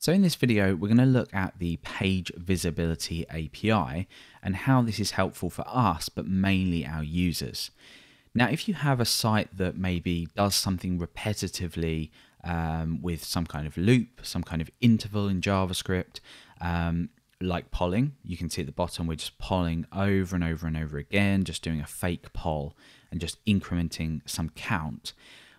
So in this video, we're going to look at the Page Visibility API and how this is helpful for us, but mainly our users. Now, if you have a site that maybe does something repetitively um, with some kind of loop, some kind of interval in JavaScript, um, like polling, you can see at the bottom, we're just polling over and over and over again, just doing a fake poll and just incrementing some count.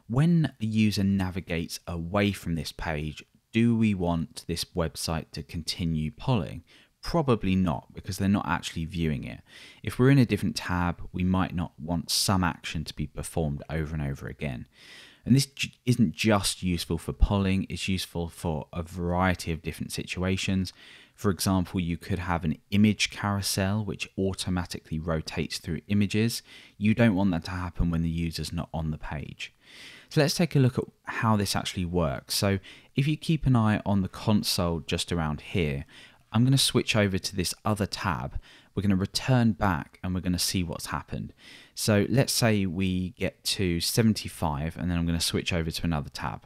When a user navigates away from this page, do we want this website to continue polling? Probably not, because they're not actually viewing it. If we're in a different tab, we might not want some action to be performed over and over again. And this isn't just useful for polling, it's useful for a variety of different situations. For example, you could have an image carousel which automatically rotates through images. You don't want that to happen when the user's not on the page. So let's take a look at how this actually works. So if you keep an eye on the console just around here, I'm going to switch over to this other tab. We're going to return back and we're going to see what's happened. So let's say we get to 75 and then I'm going to switch over to another tab.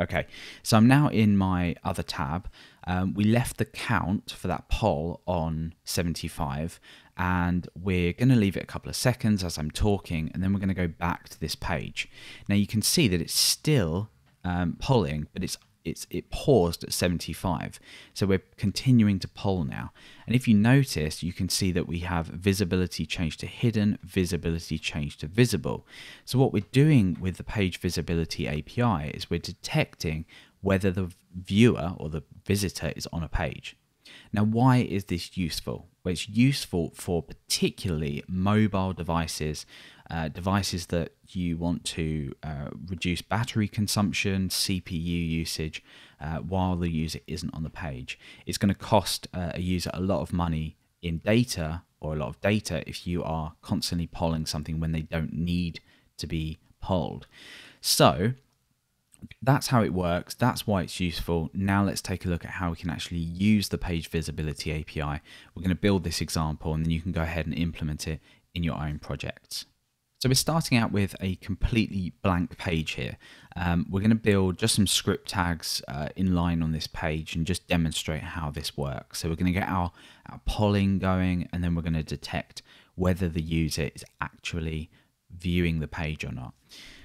Okay, so I'm now in my other tab. Um, we left the count for that poll on 75 and we're going to leave it a couple of seconds as I'm talking and then we're going to go back to this page. Now you can see that it's still um, polling but it's it's it paused at 75 so we're continuing to poll now. And if you notice you can see that we have visibility changed to hidden visibility changed to visible. So what we're doing with the page visibility API is we're detecting whether the viewer or the visitor is on a page now, why is this useful? Well, it's useful for particularly mobile devices, uh, devices that you want to uh, reduce battery consumption, CPU usage, uh, while the user isn't on the page. It's going to cost uh, a user a lot of money in data or a lot of data if you are constantly polling something when they don't need to be polled. So, that's how it works. That's why it's useful. Now let's take a look at how we can actually use the page visibility API. We're going to build this example and then you can go ahead and implement it in your own projects. So we're starting out with a completely blank page here. Um, we're going to build just some script tags uh, in line on this page and just demonstrate how this works. So we're going to get our, our polling going and then we're going to detect whether the user is actually viewing the page or not.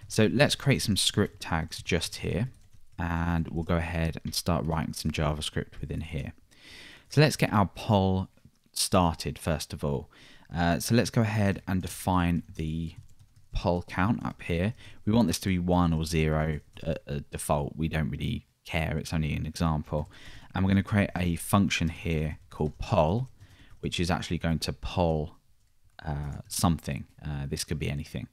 So let's create some script tags just here and we'll go ahead and start writing some JavaScript within here. So let's get our poll started first of all. Uh, so let's go ahead and define the poll count up here. We want this to be one or zero uh, uh, default. We don't really care. It's only an example. And we're going to create a function here called poll, which is actually going to poll uh, something. Uh, this could be anything.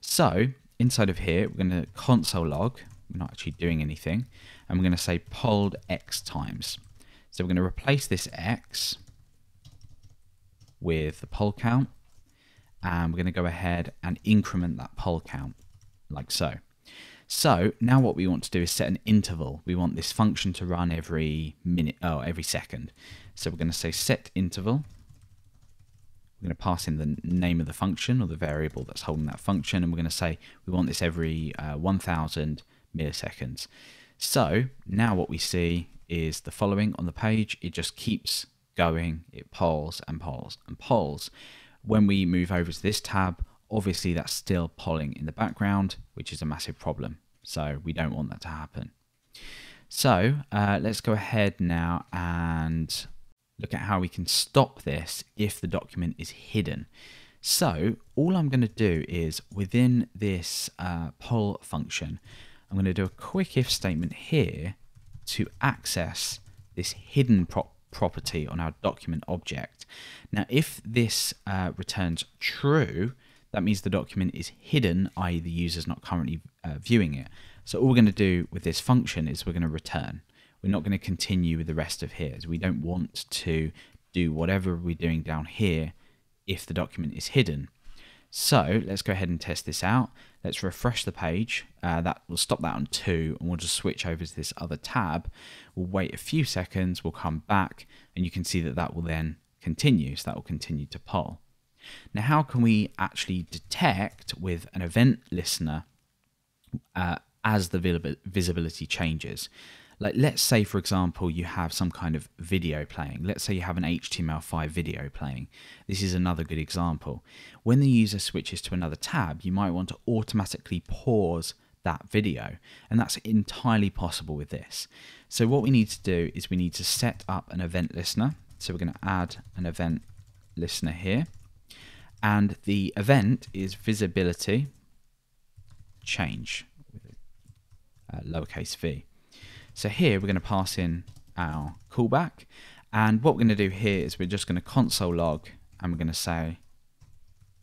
So inside of here, we're going to console log. We're not actually doing anything. And we're going to say polled x times. So we're going to replace this x with the poll count. And we're going to go ahead and increment that poll count like so. So now what we want to do is set an interval. We want this function to run every minute, oh, every second. So we're going to say set interval we're going to pass in the name of the function or the variable that's holding that function, and we're going to say we want this every uh, 1000 milliseconds. So now what we see is the following on the page. It just keeps going, it polls and polls and polls. When we move over to this tab, obviously that's still polling in the background, which is a massive problem. So we don't want that to happen. So uh, let's go ahead now and look at how we can stop this if the document is hidden. So all I'm going to do is within this uh, poll function, I'm going to do a quick if statement here to access this hidden pro property on our document object. Now, if this uh, returns true, that means the document is hidden, i.e. the user is not currently uh, viewing it. So all we're going to do with this function is we're going to return we're not going to continue with the rest of here. So we don't want to do whatever we're doing down here if the document is hidden. So let's go ahead and test this out. Let's refresh the page. Uh, that will stop that on two and we'll just switch over to this other tab. We'll wait a few seconds, we'll come back and you can see that that will then continue. So that will continue to poll. Now, how can we actually detect with an event listener uh, as the visibility changes? Like, let's say, for example, you have some kind of video playing. Let's say you have an HTML5 video playing. This is another good example. When the user switches to another tab, you might want to automatically pause that video, and that's entirely possible with this. So, what we need to do is we need to set up an event listener. So, we're going to add an event listener here, and the event is visibility change uh, lowercase v. So here we're going to pass in our callback. And what we're going to do here is we're just going to console log and we're going to say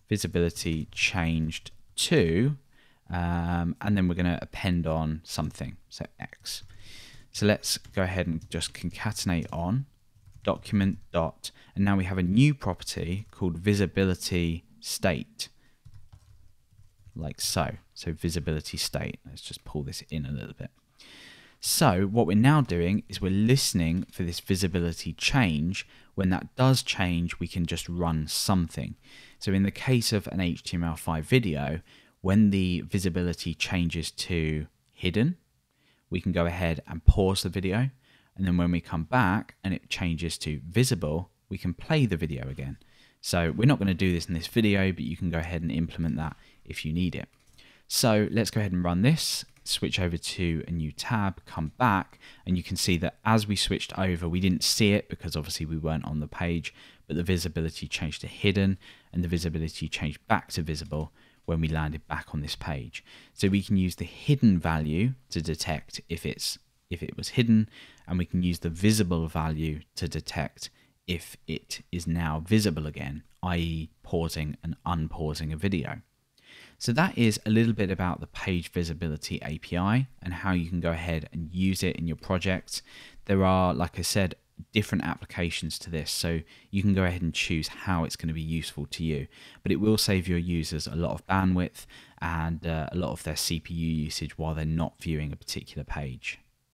visibility changed to, um, and then we're going to append on something, so X. So let's go ahead and just concatenate on document dot, and now we have a new property called visibility state, like so. So visibility state. Let's just pull this in a little bit. So what we're now doing is we're listening for this visibility change. When that does change, we can just run something. So in the case of an HTML5 video, when the visibility changes to hidden, we can go ahead and pause the video. And then when we come back and it changes to visible, we can play the video again. So we're not going to do this in this video, but you can go ahead and implement that if you need it. So let's go ahead and run this switch over to a new tab, come back, and you can see that as we switched over, we didn't see it because obviously we weren't on the page, but the visibility changed to hidden and the visibility changed back to visible when we landed back on this page. So we can use the hidden value to detect if it's if it was hidden, and we can use the visible value to detect if it is now visible again, i.e. pausing and unpausing a video. So that is a little bit about the page visibility API and how you can go ahead and use it in your project. There are, like I said, different applications to this, so you can go ahead and choose how it's going to be useful to you. But it will save your users a lot of bandwidth and uh, a lot of their CPU usage while they're not viewing a particular page.